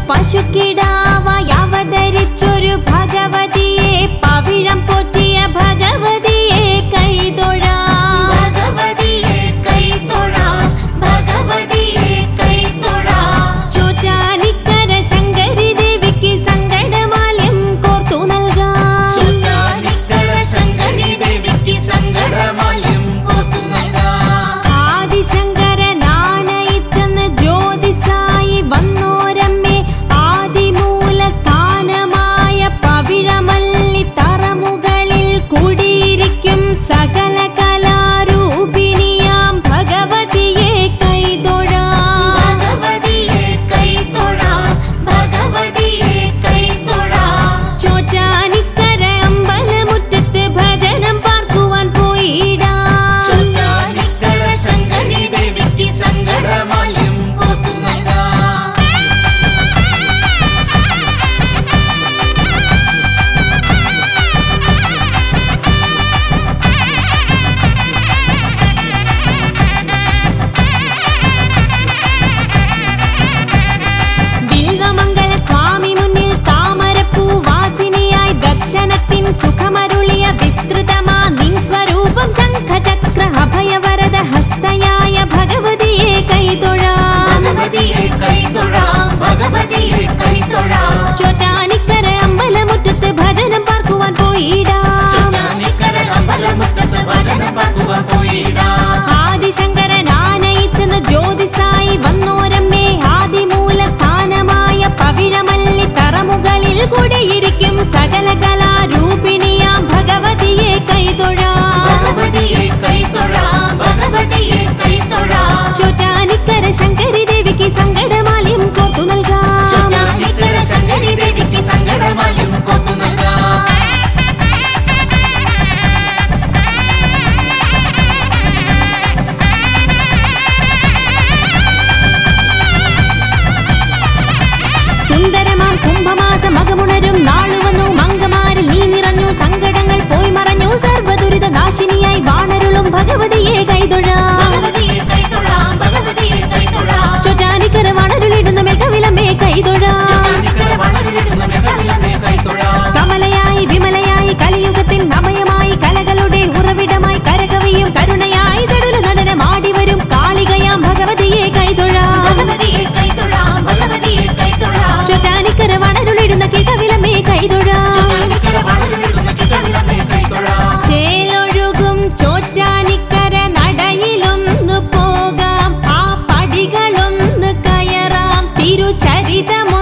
പശുക്കിടാവ പശുക്കിടാവായവതരിച്ചൊരു ഭഗവതിയെ പവിഴം പൊട്ടി i'll സുന്ദരമാം കുംഭമാസ മകമുണരും നാളുവന്നു മംഗമാരിൽ നീ നിറഞ്ഞു. സങ്കടങ്ങൾ പോയി മറഞ്ഞു. സർവദുരിത നാശിനിയായി വാണരുളും ഭഗവതിയെ കൈ Chadita